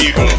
amigos.